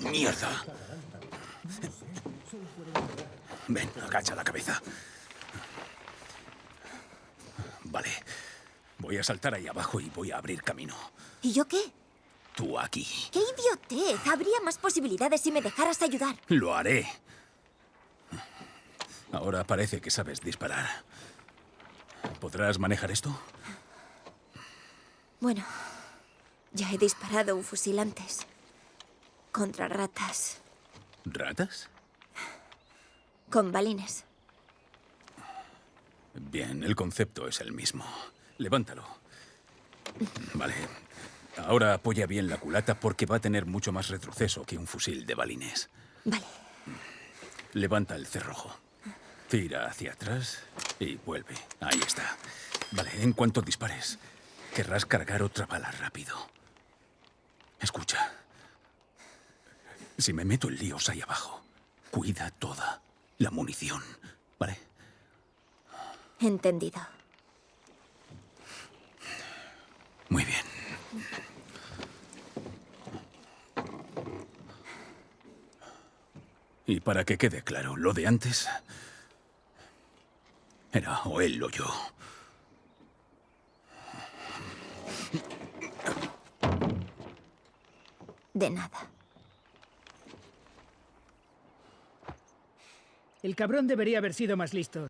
¡Mierda! Ven, agacha la cabeza. Vale. Voy a saltar ahí abajo y voy a abrir camino. ¿Y yo qué? Tú aquí. ¡Qué idiotez! Habría más posibilidades si me dejaras ayudar. Lo haré. Ahora parece que sabes disparar. ¿Podrás manejar esto? Bueno, ya he disparado un fusil antes. Contra ratas. ¿Ratas? Con balines. Bien, el concepto es el mismo. Levántalo. Vale. Ahora apoya bien la culata porque va a tener mucho más retroceso que un fusil de balines. Vale. Levanta el cerrojo. Tira hacia atrás y vuelve. Ahí está. Vale, en cuanto dispares, querrás cargar otra bala rápido. Escucha. Si me meto en líos ahí abajo, cuida toda la munición. ¿Vale? Entendido. Muy bien. Y para que quede claro, lo de antes era o él o yo. De nada. El cabrón debería haber sido más listo.